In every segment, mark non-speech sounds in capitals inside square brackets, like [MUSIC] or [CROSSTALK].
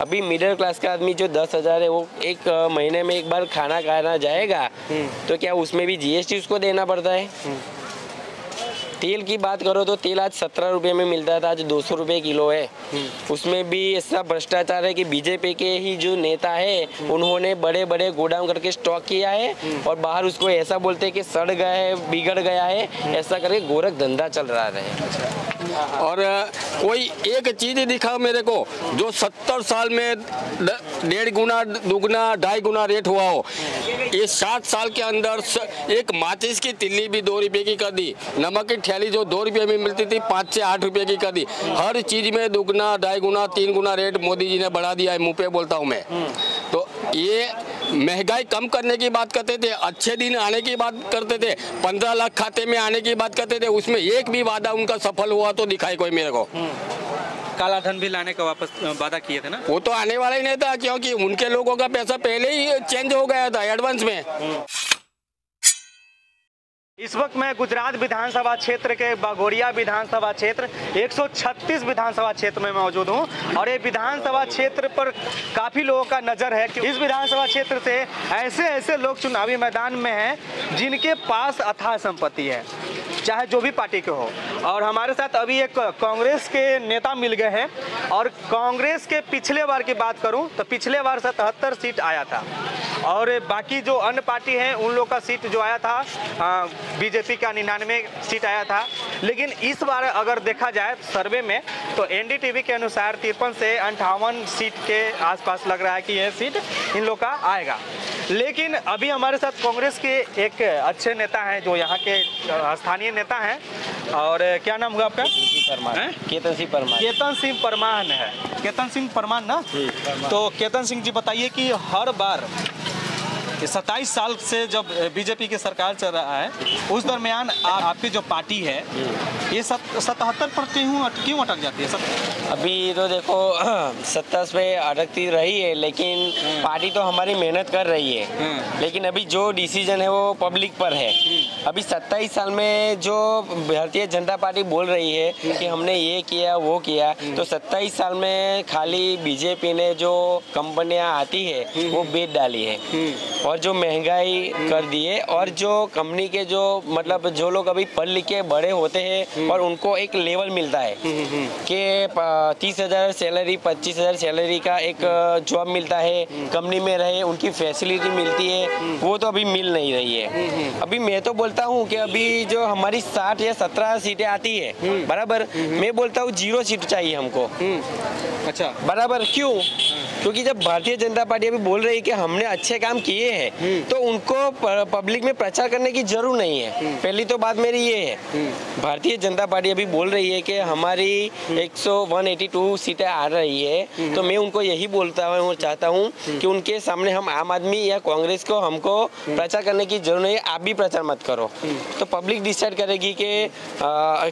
अभी middle class का आदमी जो दस हज़ार है वो एक महीने में एक बार खाना खाना जाएगा तो क्या उसमें भी जीएसटी उसको देना पड़ता है? तेल की बात करो तो तेल आज सत्रह रुपये में मिलता था, आज दो सौ रुपये किलो है। उसमें भी ऐसा भ्रष्टाचार है कि बीजेपी के ही जो नेता है, उन्होंने बड़े बड़े गोडाउन करके स्टॉक किया है और बाहर उसको ऐसा बोलते हैं कि सड़ गया है, बिगड़ गया है, ऐसा करके गोरख धंधा चल रहा है। और कोई एक चीज़ दिखाओ मेरे को, जो सत्तर साल में डेढ़ गुना, दुगना, ढाई गुना रेट हुआ हो। ये सात साल के अंदर एक माचिस की तिल्ली भी दो रुपए की कर दी, नमक की थैली जो दो रुपए में मिलती थी पाँच से आठ रुपए की कर दी। हर चीज़ में दुगना ढाई गुना तीन गुना रेट मोदी जी ने बढ़ा दिया है मुँह पे बोलता हूँ मैं। तो ये महँगाई कम करने की बात करते थे अच्छे दिन आने की बात करते थे पंद्रह लाख खाते में आने की बात करते थे उसमें एक भी वादा उनका सफल हुआ तो दिखाई कोई मेरे को। काला धन भी लाने का वापस वादा किए थे ना? वो तो आने वाला ही नहीं था क्योंकि उनके लोगों का पैसा पहले ही चेंज हो गया था एडवांस में। इस वक्त मैं गुजरात विधानसभा क्षेत्र के बागोरिया विधानसभा क्षेत्र 136 विधानसभा क्षेत्र में मौजूद हूँ और ये विधानसभा क्षेत्र पर काफ़ी लोगों का नज़र है कि इस विधानसभा क्षेत्र से ऐसे ऐसे लोग चुनावी मैदान में हैं जिनके पास अथाह संपत्ति है, चाहे जो भी पार्टी के हो। और हमारे साथ अभी एक कांग्रेस के नेता मिल गए हैं और कांग्रेस के पिछले बार की बात करूँ तो पिछले बार सतहत्तर सीट आया था। और बाकी जो अन्य पार्टी हैं उन लोग का सीट जो आया था बीजेपी का निन्यानवे सीट आया था। लेकिन इस बार अगर देखा जाए सर्वे में तो एनडीटीवी के अनुसार तिरपन से अंठावन सीट के आसपास लग रहा है कि यह सीट इन लोग का आएगा। लेकिन अभी हमारे साथ कांग्रेस के एक अच्छे नेता हैं जो यहाँ के स्थानीय नेता हैं। और क्या नाम हुआ आपका? केतन सिंह परमार। केतन सिंह परमान है। केतन सिंह परमान ना? तो केतन सिंह जी बताइए कि हर बार सत्ताईस साल से जब बीजेपी की सरकार चल रहा है उस दरमियान आपकी जो पार्टी है ये सतहत्तर पर क्यों क्यों अटक जाती है? सत- अभी तो देखो [CLEARS THROAT] सत्ता पे अटकती रही है लेकिन पार्टी तो हमारी मेहनत कर रही है। लेकिन अभी जो डिसीज़न है वो पब्लिक पर है। अभी सत्ताईस साल में जो भारतीय जनता पार्टी बोल रही है कि हमने ये किया वो किया तो सत्ताईस साल में खाली बीजेपी ने जो कंपनियाँ आती है वो बेच डाली है। और जो महँगाई कर दी है और जो कंपनी के जो मतलब जो लोग अभी पढ़ लिख के बड़े होते हैं और उनको एक लेवल मिलता है कि तीस हज़ार सैलरी पच्चीस हज़ार सैलरी का एक जॉब मिलता है कंपनी में रहे उनकी फैसिलिटी मिलती है वो तो अभी मिल नहीं रही है। अभी मैं तो बोलता हूँ कि अभी जो हमारी साठ या सत्रह सीटें आती है बराबर मैं बोलता हूँ ज़ीरो सीट चाहिए हमको। अच्छा। बराबर क्यों? क्योंकि जब भारतीय जनता पार्टी अभी बोल रही है कि हमने अच्छे काम किए हैं तो उनको पब्लिक में प्रचार करने की ज़रूर नहीं है। पहली तो बात मेरी ये है। भारतीय जनता पार्टी अभी बोल रही है कि हमारी 100 182 सीटें आ रही है। तो मैं उनको यही बोलता हूँ चाहता हूँ कि उनके सामने हम आम आदमी या कांग्रेस को हमको प्रचार करने की ज़रूरत नहीं है। आप भी प्रचार मत करो। तो पब्लिक डिसाइड करेगी कि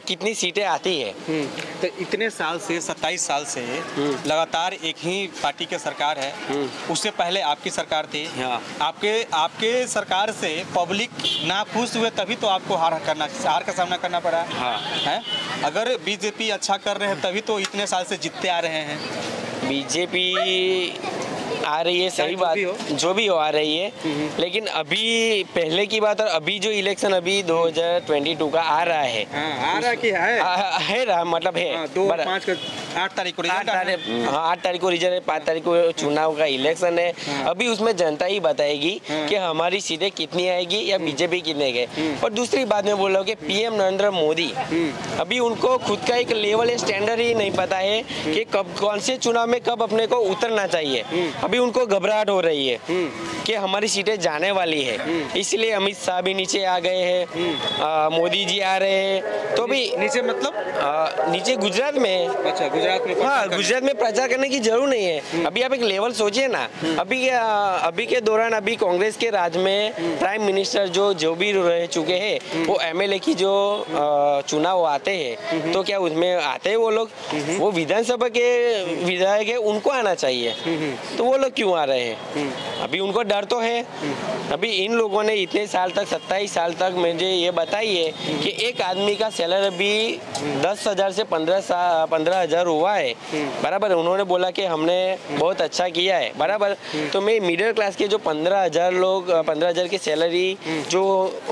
कितनी सीटें आती है। तो इतने साल से 27 साल से लगातार एक ही पार्टी की सरकार है। उससे पहले आपकी सरकार थी। हाँ। आपके आपके सरकार से पब्लिक ना खुश हुए तभी तो आपको हार करना हार का सामना करना पड़ा। हाँ। है? अगर बीजेपी अच्छा कर रहे हैं तभी तो इतने साल से जीतते आ रहे हैं। बीजेपी आ रही है सही जो बात। भी हो। जो भी हो आ रही है। लेकिन अभी पहले की बात और अभी जो इलेक्शन अभी 2022 का आ रहा है। हाँ, आ रहा कि है? आ, है रहा मतलब है। हाँ, दो पाँच का आठ तारीख को आठ रिज़ल्ट है। तारीख हाँ। आठ तारीख को रिज़ल्ट है पाँच तारीख को चुनाव का इलेक्शन है। अभी उसमें जनता ही बताएगी कि हमारी सीटें कितनी आएगी या बीजेपी कितने गए और दूसरी बात मैं बोल रहा हूँ कि पीएम नरेंद्र मोदी अभी उनको खुद का एक लेवल स्टैंडर्ड ही नहीं पता है कि कब कौन से चुनाव में कब अपने को उतरना चाहिए। अभी उनको घबराहट हो रही है। कि हमारी सीटें जाने वाली है। इसलिए अमित शाह भी नीचे आ गए हैं। मोदी जी आ रहे हैं। तो भी नीचे मतलब? आ, नीचे गुजरात में। अच्छा गुजरात में हाँ गुजरात में प्रचार करने की ज़रूर नहीं है। अभी आप एक लेवल सोचिए ना। अभी अभी के दौरान अभी कांग्रेस के राज में प्राइम मिनिस्टर जो जो भी रह चुके हैं वो एमएलए की जो चुनाव आते हैं तो क्या उसमें आते हैं वो लोग? वो विधानसभा के विधायक है उनको आना चाहिए। तो वो लोग क्यों आ रहे हैं? अभी उनको डर तो है। अभी इन लोगों ने इतने साल तक, सत्ताईस साल तक मुझे ये बताई है कि एक आदमी का सैलरी अभी दस हज़ार से पंद्रह पंद्रह हज़ार हुआ है। बराबर, उन्होंने बोला कि हमने बहुत अच्छा किया है। बराबर तो मैं मिडिल क्लास के जो पंद्रह हज़ार लोग, पंद्रह हज़ार की सैलरी जो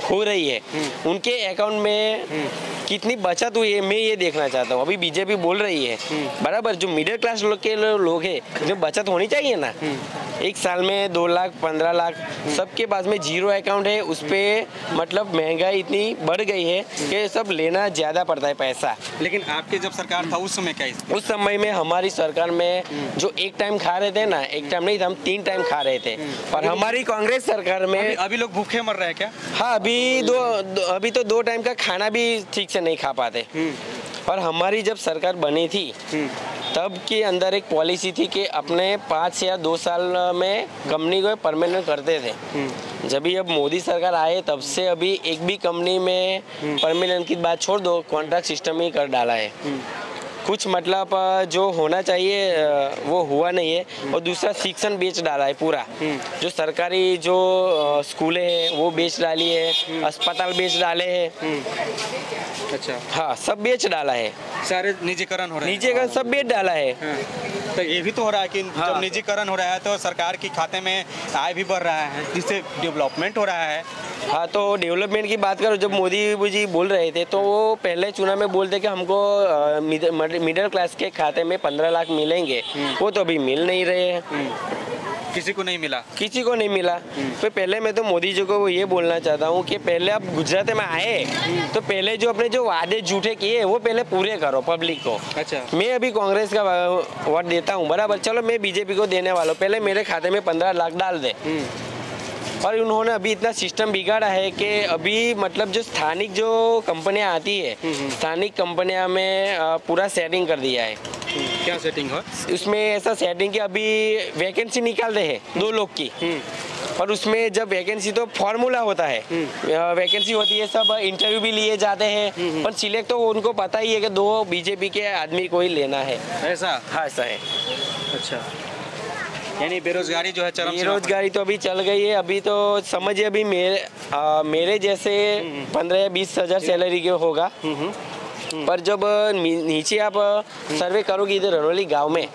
हो रही है, उनके अकाउंट में कितनी बचत हुई है, मैं ये देखना चाहता हूँ। अभी बीजेपी बोल रही है। बराबर, जो मिडिल क्लास लोग के लोग है, जो बचत होनी चाहिए ना, एक साल में दो लाख पंद्रह लाख। सबके पास में ज़ीरो अकाउंट है उस पे मतलब महँगाई इतनी बढ़ गई है कि सब लेना ज़्यादा पड़ता है पैसा। लेकिन आपके जब सरकार था उस समय क्या? उस समय में हमारी सरकार में जो एक टाइम खा रहे थे ना एक टाइम नहीं था हम तीन टाइम खा रहे थे। और हमारी कांग्रेस सरकार में अभी अभी लोग भूखे मर रहे हैं क्या? हाँ अभी दो, दो अभी तो दो टाइम का खाना भी ठीक से नहीं खा पाते। और हमारी जब सरकार बनी थी तब के अंदर एक पॉलिसी थी कि अपने पाँच या दो साल में कंपनी को परमानेंट करते थे। जब भी अब मोदी सरकार आए तब से अभी एक भी कंपनी में परमानेंट की बात छोड़ दो कॉन्ट्रैक्ट सिस्टम ही कर डाला है। कुछ मतलब जो होना चाहिए वो हुआ नहीं है। और दूसरा शिक्षण बेच डाला है पूरा। जो सरकारी जो स्कूल है वो बेच डाली है अस्पताल बेच डाले हैं। अच्छा। हाँ सब बेच डाला है। सारे निजीकरण हो रहे निजीकरण सब बेच डाला है। हाँ। तो ये भी तो हो रहा है कि हाँ। जब निजीकरण हो रहा है तो सरकार की खाते में आय भी बढ़ रहा है जिससे डेवलपमेंट हो रहा है। हाँ तो डेवलपमेंट की बात करो जब मोदी जी बोल रहे थे तो वो पहले चुनाव में बोलते कि हमको मिडिल क्लास के खाते में पंद्रह लाख मिलेंगे वो तो अभी मिल नहीं रहे हैं। किसी को नहीं मिला? किसी को नहीं मिला। तो पहले मैं तो मोदी जी को वो ये बोलना चाहता हूँ कि पहले आप गुजरात में आए तो पहले जो अपने जो वादे झूठे किए वो पहले पूरे करो पब्लिक को। अच्छा। मैं अभी कांग्रेस का वोट देता हूँ बराबर। चलो मैं बीजेपी को देने वाला हूँ। पहले मेरे खाते में पंद्रह लाख डाल दे। और उन्होंने अभी इतना सिस्टम बिगाड़ा है कि अभी मतलब जो स्थानिक जो कंपनियाँ आती है स्थानिक कंपनियाँ में पूरा सेटिंग कर दिया है। क्या सेटिंग हो उसमें ऐसा सेटिंग कि अभी वैकेंसी निकाल रहे हैं दो लोग की। और उसमें जब वैकेंसी तो फॉर्मूला होता है। वैकेंसी होती है सब इंटरव्यू भी लिए जाते हैं। पर सिलेक्ट तो उनको पता ही है कि दो बीजेपी के आदमी को ही लेना है। ऐसा? हाँ ऐसा है। अच्छा। यानी बेरोजगारी जो है चरम बेरोजगारी तो अभी चल गई है। अभी तो समझिए अभी मेरे आ, मेरे जैसे पंद्रह या बीस हज़ार सैलरी के होगा। पर जब नीचे आप सर्वे करोगे इधर रनौली गाँव में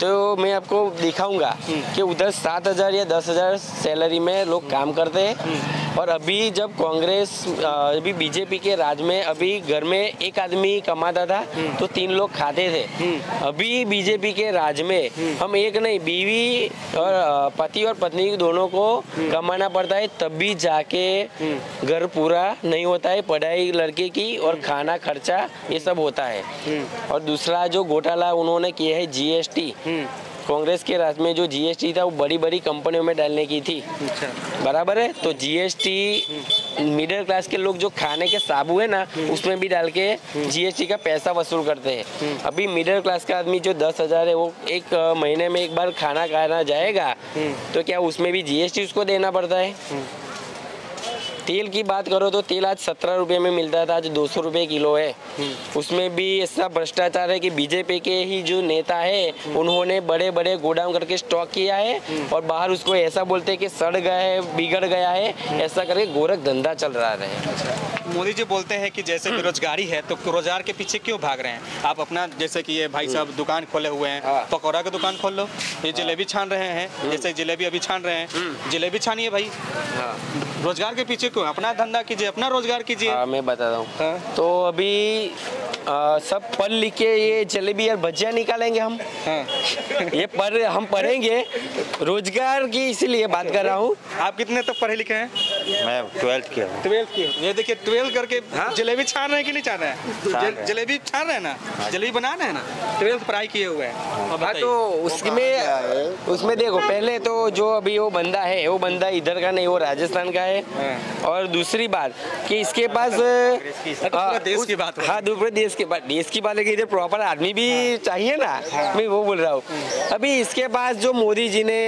तो मैं आपको दिखाऊँगा कि उधर सात हज़ार या दस हज़ार सैलरी में लोग काम करते हैं। और अभी जब कांग्रेस अभी बीजेपी के राज में अभी घर में एक आदमी कमाता था तो तीन लोग खाते थे। अभी बीजेपी के राज में हम एक नहीं बीवी और पति और पत्नी दोनों को कमाना पड़ता है तब भी जाके घर पूरा नहीं होता है पढ़ाई लड़के की और खाना खर्चा ये सब होता है। और दूसरा जो घोटाला उन्होंने किया है जीएसटी कांग्रेस के राज में जो जीएसटी था वो बड़ी बड़ी कंपनियों में डालने की थी। अच्छा। बराबर है? तो जीएसटी मिडिल क्लास के लोग जो खाने के साबु है ना उसमें भी डाल के जीएसटी का पैसा वसूल करते हैं। अभी मिडिल क्लास का आदमी जो दस हज़ार है वो एक महीने में एक बार खाना खाना जाएगा तो क्या उसमें भी जीएसटी उसको देना पड़ता है? तेल की बात करो तो तेल आज सत्रह रुपये में मिलता था आज दो सौ रुपये किलो है। उसमें भी ऐसा भ्रष्टाचार है कि बीजेपी के ही जो नेता है उन्होंने बड़े बड़े गोडाउन करके स्टॉक किया है और बाहर उसको ऐसा बोलते हैं कि सड़ गया है बिगड़ गया है ऐसा करके गोरख धंधा चल रहा है। मोदी जी बोलते हैं कि जैसे बेरोजगारी है तो रोज़गार के पीछे क्यों भाग रहे हैं? आप अपना जैसे कि ये भाई साहब दुकान खोले हुए हैं हाँ। पकौड़ा की दुकान खोल लो ये जलेबी छान रहे हैं जैसे जलेबी अभी छान रहे हैं। जलेबी छानिए भाई। रोज़गार के पीछे क्यों अपना धंधा कीजिए अपना रोज़गार कीजिए। हाँ मैं बताता हूँ। हाँ। तो अभी आ, सब पढ़ लिख के ये जलेबी और भजिया निकालेंगे हम। हाँ। ये पढ़ हम पढ़ेंगे। रोज़गार की इसीलिए बात कर रहा हूँ। आप कितने तक पढ़े लिखे हैं? मैं ट्वेल्थ किया। हूँ ट्वेल्थ की ये देखिए ट्वेल्थ करके हाँ? जलेबी छान रहे हैं कि नहीं छान रहे हैं? हैं। जलेबी छान रहे हैं ना? जलेबी बना रहे हैं ना? ट्वेल्थ पढ़ाई किए हुए हैं। हाँ। तो उसमें उसमें देखो पहले तो जो अभी वो बंदा है वो बंदा इधर का नहीं वो राजस्थान का है। हाँ। और दूसरी बात कि इसके पास तो देश की बात हो रही है। हाँ पूरे देश के बाद देश की बात है कि इधर प्रॉपर आदमी भी चाहिए ना। मैं वो बोल रहा हूँ। अभी इसके पास जो मोदी जी ने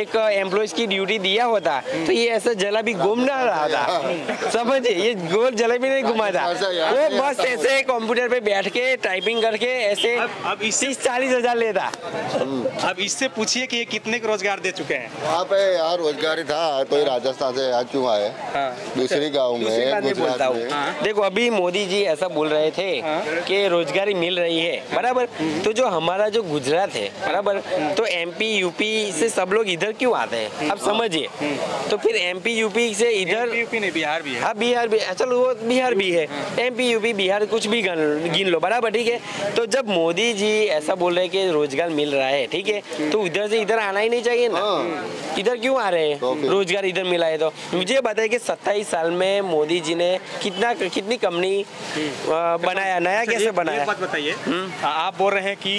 एक एम्प्लॉयज़ की ड्यूटी दिया होता तो ये ऐसा जला भी घूम ना रहा था। समझे? ये गोल जला भी नहीं घुमा था। वो बस ऐसे कंप्यूटर पे बैठ के टाइपिंग करके ऐसे अब- तीस चालीस हज़ार लेता। अब इससे पूछिए कि ये कितने को रोज़गार दे चुके हैं? वहाँ पे यहाँ रोजगारी था। तो ये राजस्थान से यहाँ क्यों आए? दूसरी गाँव दूसरी बात में बोलता गुजरात हूँ। में। देखो अभी मोदी जी ऐसा बोल रहे थे कि रोजगारी मिल रही है। बराबर? तो जो हमारा जो गुजरात है बराबर? तो एमपी यूपी से सब लोग इधर क्यों आते हैं? अब समझिए। तो फिर एमपी यूपी से इधर यूपी नहीं बिहार भी है। हाँ बिहार भी चलो वो बिहार भी है। एमपी यूपी बिहार कुछ भी गिन लो। बराबर ठीक है? तो जब मोदी जी ऐसा बोल रहे हैं कि रोज़गार मिल रहा है ठीक है? तो उधर से इधर आना ही नहीं चाहिए ना। इधर क्यों आ रहे तो हैं रोज़गार इधर मिला है तो। मुझे बताइए कि सत्ताईस साल में मोदी जी ने कितना कितनी कंपनी बनाया नया अच्छा, कैसे बनाया? बात बताइए। आप बोल रहे हैं कि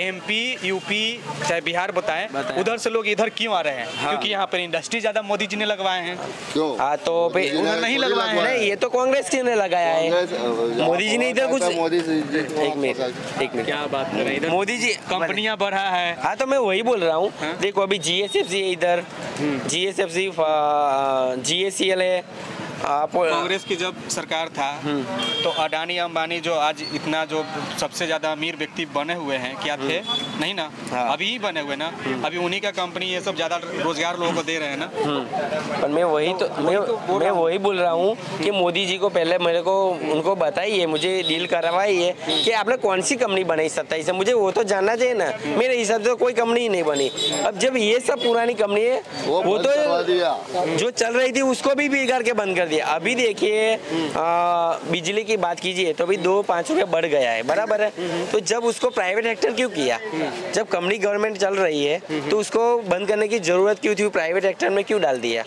एमपी यूपी चाहे बिहार बताएँ बताएँ। उधर से लोग इधर क्यों आ रहे हैं? हाँ। क्योंकि यहाँ पर इंडस्ट्री ज़्यादा मोदी जी ने लगवाए हैं। क्यों? हाँ तो उधर नहीं लगवाए हैं। ये तो कांग्रेस जी ने लगाया है। मोदी जी ने इधर कुछ मोदी एक मिनट एक मिनट। क्या बात कर रहे हैं? मोदी जी कंपनियाँ बढ़ा है। हाँ तो मैं वही बोल रहा हूँ। हाँ? देखो अभी जी एस एफ़ सी इधर। G S F C G S C L है ー、आप कांग्रेस की जब सरकार था तो अडानी अंबानी जो आज इतना जो सबसे ज़्यादा अमीर व्यक्ति बने हुए हैं क्या थे? नहीं ना? हाँ। अभी ही बने हुए ना? अभी उन्हीं का कंपनी ये सब ज़्यादा रोज़गार लोगों को दे रहे हैं ना? पर मैं वही तो तो मैं मैं वही बोल रहा हूँ कि मोदी जी को पहले मेरे को उनको बताइए मुझे डील करवाइए कि आपने कौन सी कंपनी बनाई सत्ताईस से मुझे वो तो जानना चाहिए ना। मेरे हिसाब से तो कोई कंपनी ही नहीं बनी। अब जब ये सब पुरानी कंपनी है वो तो जो चल रही थी उसको भी बिगाड़ के बंद कर दिया अभी देखिए बिजली की बात कीजिए तो अभी दो पाँच रुपये बढ़ गया है, बराबर है। तो जब उसको प्राइवेट सेक्टर क्यों किया? जब कंपनी गवर्नमेंट चल रही है तो उसको बंद करने की ज़रूरत क्यों थी? प्राइवेट सेक्टर में क्यों डाल दिया?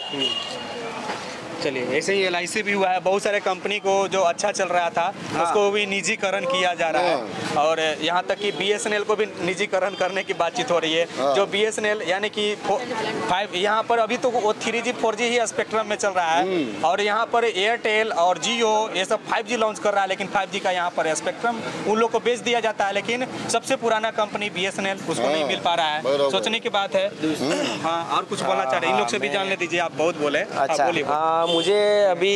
चलिए ऐसे ही एलआईसी भी हुआ है। बहुत सारे कंपनी को जो अच्छा चल रहा था हाँ। उसको भी निजीकरण किया जा रहा है। और यहाँ तक कि बीएसएनएल को भी निजीकरण करने की बातचीत हो रही है। हाँ। जो बीएसएनएल यानी कि फाइव यहाँ पर अभी तो वो थ्री जी फोर जी ही स्पेक्ट्रम में चल रहा है। और यहाँ पर एयरटेल और जियो ये सब फाइव जी लॉन्च कर रहा है लेकिन फाइव जी का यहाँ पर स्पेक्ट्रम उन लोग को बेच दिया जाता है। लेकिन सबसे पुराना कंपनी बीएसएनएल उसको नहीं हाँ, मिल पा रहा है। सोचने की बात है। हाँ और कुछ बोलना चाह रहे हैं। इन लोग से भी जान ले दीजिए आप बहुत बोले। हाँ, अच्छा। बोलिए मुझे अभी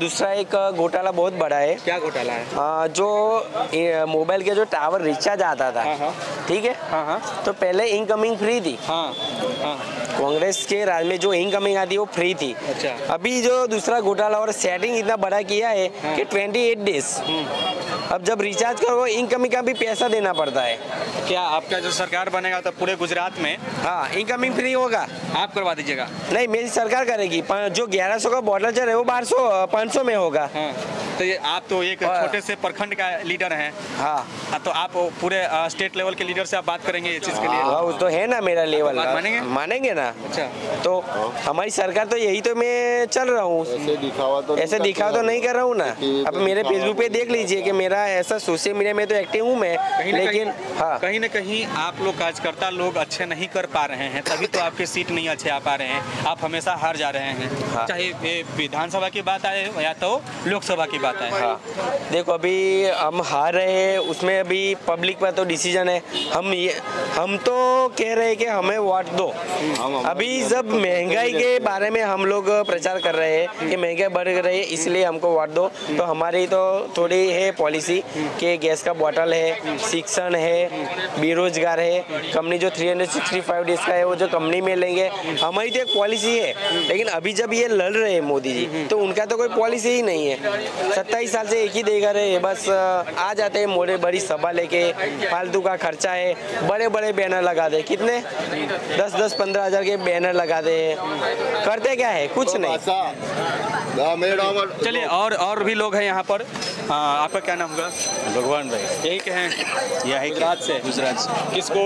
दूसरा एक घोटाला बहुत बड़ा है। क्या घोटाला है? आ, जो मोबाइल के जो टावर रिचार्ज आता था हाँ, हाँ। ठीक है? हाँ हाँ। तो पहले इनकमिंग फ्री थी। हाँ हाँ। कांग्रेस के राज में जो इनकमिंग आती है वो फ्री थी। अच्छा। अभी जो दूसरा घोटाला और सेटिंग इतना बड़ा किया है कि 28 डेज़ अब जब रिचार्ज करो इनकमिंग का भी पैसा देना पड़ता है। क्या आपका जो सरकार बनेगा तो पूरे गुजरात में? हाँ इनकमिंग फ्री होगा। आप करवा दीजिएगा। नहीं मेरी सरकार करेगी। जो 1100 का बॉटल चल रहा है वो बारह सौ में होगा। हाँ। तो ये आप तो एक। छोटे से प्रखंड का लीडर हैं। हाँ। तो आप पूरे स्टेट लेवल के लीडर से आप बात करेंगे ये चीज़ के लिए? हाँ वो तो है ना मेरा लेवल। बात मानेंगे? मानेंगे ना। अच्छा। तो हमारी सरकार तो यही तो मैं चल रहा हूँ। ऐसे दिखावा तो ऐसे दिखा तो नहीं कर रहा हूँ ना। अब मेरे फेसबुक पे देख लीजिए कि मेरा ऐसा सोशल मीडिया में तो एक्टिव हूँ मैं लेकिन कहीं हाँ। कहीं ना कहीं आप लोग कार्यकर्ता लोग अच्छे नहीं कर पा रहे हैं तभी तो आपके सीट नहीं अच्छे आ पा रहे हैं। आप हमेशा हार जा रहे हैं। हाँ। चाहे विधानसभा की बात आए या तो लोकसभा की बात आए हाँ। देखो अभी हम हार रहे हैं उसमें अभी पब्लिक का तो डिसीज़न है। हम ये हम तो कह रहे हैं कि हमें वोट दो। अभी जब महँगाई के बारे में हम लोग प्रचार कर रहे हैं कि महँगाई बढ़ रही है इसलिए हमको वोट दो। तो हमारी तो थोड़ी है पॉलिसी कि गैस का बॉटल है शिक्षण है बेरोजगार है। कंपनी जो 365 डेज़ का है वो जो कंपनी में लेंगे हमारी तो एक पॉलिसी है। लेकिन अभी जब ये लड़ रहे हैं मोदी जी तो उनका तो कोई पॉलिसी ही नहीं है। सत्ताईस साल से एक ही देगा रहे बस आ जाते हैं मोड़े बड़ी सभा लेके। फालतू का खर्चा है। बड़े बड़े बैनर लगा दे। कितने? दस दस पंद्रह हज़ार के बैनर लगा दे। करते क्या है? कुछ नहीं। भाषा। हाँ, चलिए और और भी लोग हैं यहाँ पर। हाँ, आपका क्या नाम होगा? भगवान भाई। यही के हैं यही गुजरात से। गुजरात से। किसको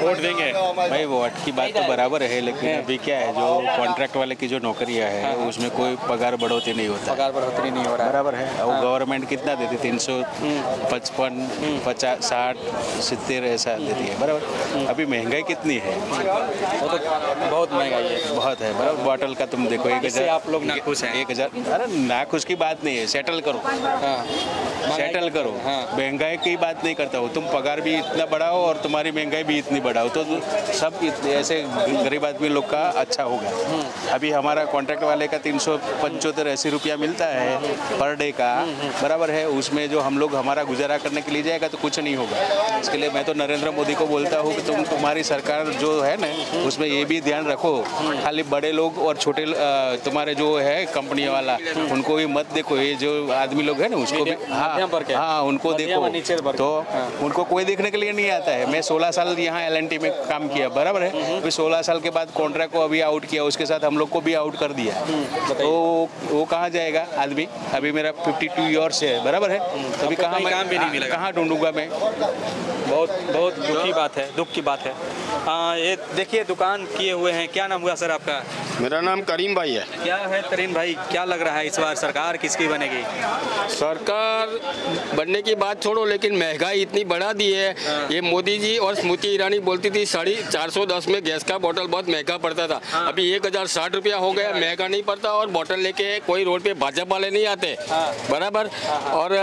वोट देंगे? भाई वोट की बात तो बराबर है लेकिन अभी क्या है जो कॉन्ट्रैक्ट वाले की जो नौकरियाँ है उसमें कोई पगार बढ़ोतरी नहीं होता। है। पगार बढ़ोतरी नहीं हो रहा। बराबर है। और गवर्नमेंट कितना देती? तीन सौ पचपन पचास साठ सितर ऐसा देती है। बराबर। अभी महँगाई कितनी है? वो तो बहुत महँगाई है। बहुत है। बराबर। बॉटल का तुम देखो एक हज़ार आप लोग नाखुश हैं। एक हज़ार अरे नाखुश की बात नहीं है। सेटल करो। सेटल करो। हाँ। महँगाई की बात नहीं करता हूँ। तुम पगार भी इतना बढ़ाओ और तुम्हारी महँगाई भी इतनी बढ़ाओ। तो सब ऐसे गरीब आदमी लोग का अच्छा होगा अभी हमारा कॉन्ट्रैक्ट वाले का तीन सौ पंचोत्तर अस्सी रुपया मिलता है पर डे का। बराबर है। उसमें जो हम लोग हमारा गुजारा करने के लिए जाएगा तो कुछ नहीं होगा। इसके लिए मैं तो नरेंद्र मोदी को बोलता हूँ कि तुम तुम्हारी सरकार जो है ना उसमें ये भी ध्यान रखो। खाली बड़े लोग और छोटे तुम्हारे जो है कंपनी वाला उनको भी मत देखो। ये जो आदमी लोग है ना उसको भी मध्यम वर्ग हाँ। हाँ उनको देखो। तो उनको कोई देखने के लिए नहीं आता है। मैं 16 साल यहाँ एलएनटी में काम किया बराबर है? फिर 16 साल के बाद कॉन्ट्रैक्ट को अभी आउट किया उसके साथ हम लोग को भी आउट कर दिया। तो वो कहाँ जाएगा आदमी? अभी मेरा 52 ईयर्स है बराबर है? तो अभी कहाँ मैं- काम भी नहीं मिलेगा। कहाँ ढूंढूँगा मैं? बहुत बहुत दुखी बात है दुख की बात है। हाँ ये देखिए दुकान किए हुए हैं। क्या नाम हुआ सर आपका? मेरा नाम करीम भाई है। क्या है करीम भाई? क्या लग रहा है इस बार सरकार किसकी बनेगी? सरकार बनने की बात छोड़ो लेकिन महँगाई इतनी बढ़ा दी है। ये मोदी जी और स्मृति ईरानी बोलती थी साढ़े चार सौ दस में गैस का बोतल बहुत महँगा पड़ता था। अभी एक हज़ार साठ रुपया हो गया महँगा नहीं पड़ता और बोतल लेके कोई रोड पे भाजपा वाले नहीं आते। बराबर? और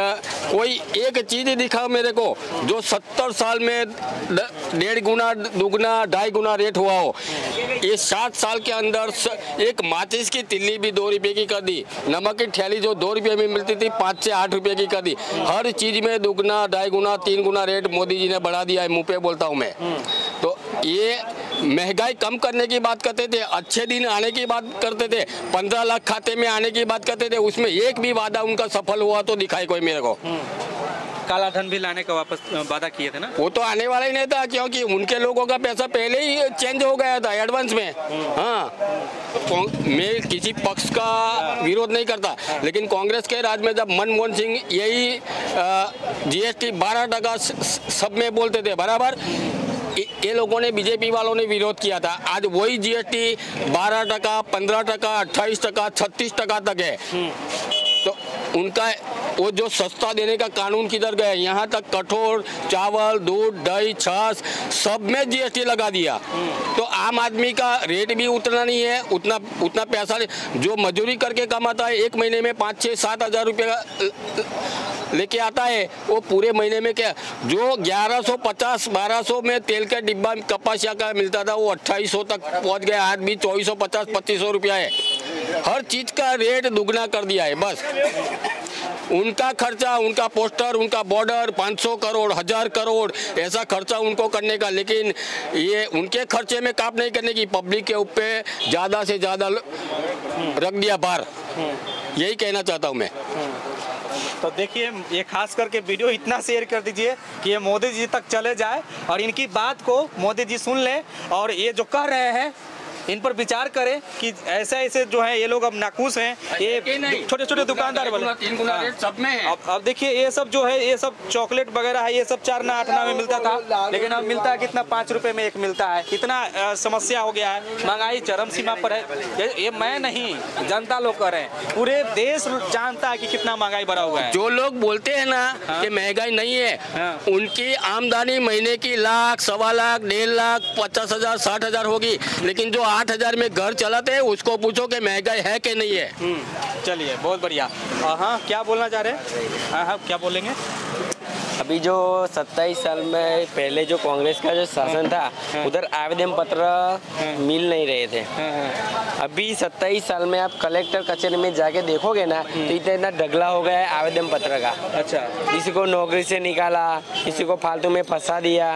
कोई एक चीज़ ही दिखाओ मेरे को जो सत्तर साल में डेढ़ गुना दुगना ढाई गुना रेट हुआ हो। ये सात साल के अंदर एक माचिस की तिल्ली भी दो रुपए की कर दी। नमक की थैली जो दो रुपए में मिलती थी पाँच से आठ रुपए की कर दी। हर चीज़ में दुगना ढाई गुना तीन गुना रेट मोदी जी ने बढ़ा दिया है मुँह पे बोलता हूँ मैं। तो ये महँगाई कम करने की बात करते थे अच्छे दिन आने की बात करते थे पंद्रह लाख खाते में आने की बात करते थे उसमें एक भी वादा उनका सफल हुआ तो दिखाई कोई मेरे को। काला धन भी लाने का वापस वादा किए थे ना? वो तो आने वाला ही नहीं था क्योंकि उनके लोगों का पैसा पहले ही चेंज हो गया था एडवांस में। हाँ। कांग- मैं किसी पक्ष का विरोध नहीं करता लेकिन कांग्रेस के राज में जब मनमोहन सिंह यही जीएसटी बारह टका सब में बोलते थे बराबर? ये लोगों ने बीजेपी वालों ने विरोध किया था। आज वही जीएसटी बारह टका पंद्रह टका अट्ठाईस टका छत्तीस टका तक है। तो उनका वो जो सस्ता देने का कानून किधर गया? यहाँ तक कठोर, चावल, दूध, दही, छाछ, सब में जीएसटी लगा दिया। तो आम आदमी का रेट भी उतना नहीं है, उतना उतना पैसा जो मजदूरी करके कमाता है, एक महीने में पाँच छः सात हज़ार रुपये लेके आता है, वो पूरे महीने में क्या? जो 1150 1200 में तेल का डिब्बा, कपासिया का मिलता था, वो 2800 तक पहुँच गया। आज भी 2450 2500 रुपया है। हर चीज़ का रेट दुगना कर दिया है, बस। उनका खर्चा, उनका पोस्टर, उनका बॉर्डर 500 करोड़, हज़ार करोड़, ऐसा खर्चा उनको करने का, लेकिन ये उनके खर्चे में काम नहीं करने की, पब्लिक के ऊपर ज़्यादा से ज़्यादा रख दिया भार यही कहना चाहता हूँ मैं। तो देखिए, ये खास करके वीडियो इतना शेयर कर दीजिए कि ये मोदी जी तक चले जाए और इनकी बात को मोदी जी सुन लें और ये जो कह रहे हैं इन पर विचार करें कि ऐसे ऐसे जो है ये लोग अब नाखुश हैं। ये छोटे छोटे दुकानदार वाले। तीन गुना हाँ। रेट सब में है। अब अब देखिए ये सब जो है ये सब चॉकलेट वगैरह है ये सब चार ना आठ ना में मिलता था। लेकिन अब मिलता है कितना? पाँच रुपए में एक मिलता है। कितना समस्या हो गया है। महँगाई चरम सीमा पर है। ये, मैं नहीं जनता लोग कर रहे हैं। पूरे देश जानता है कि कितना महँगाई बढ़ा हुआ है। जो लोग बोलते हैं ना कि महँगाई नहीं है हाँ। उनकी आमदनी महीने की लाख सवा लाख डेढ़ लाख पचास हज़ार साठ हज़ार होगी। लेकिन जो आठ हज़ार में घर चलाते हैं उसको पूछो कि महँगाई है कि नहीं है। हम्म, चलिए बहुत बढ़िया। हाँ क्या बोलना चाह रहे हैं? हाँ हाँ क्या बोलेंगे? अभी जो 27 साल में पहले जो कांग्रेस का जो शासन था उधर आवेदन पत्र मिल नहीं रहे थे। अभी 27 साल में आप कलेक्टर कचहरी में जाके देखोगे ना तो इतना इतना डगला हो गया है आवेदन पत्र का। अच्छा। किसी को नौकरी से निकाला किसी को फालतू में फंसा दिया।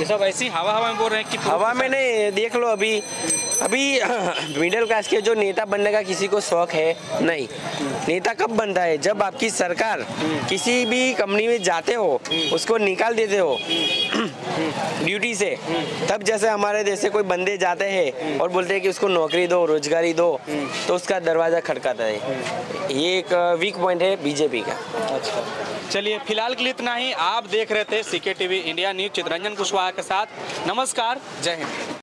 ये सब ऐसी हवा हवा में बोल रहे हैं कि हवा में नहीं देख लो अभी अभी [CLEARS THROAT] मिडिल क्लास के जो नेता बनने का किसी को शौक है नहीं। नेता कब बनता है? जब आपकी सरकार किसी भी कंपनी में जाते हो उसको निकाल देते हो [CLEARS THROAT] ड्यूटी से। तब जैसे हमारे देश से कोई बंदे जाते हैं और बोलते हैं कि उसको नौकरी दो रोजगारी दो तो उसका दरवाज़ा खड़काता है। ये एक वीक पॉइंट है बीजेपी का। चलिए, फ़िलहाल के लिए इतना ही। आप देख रहे थे CK TV India news Chitranjan Kushwaha के साथ। नमस्कार, जय हिंद।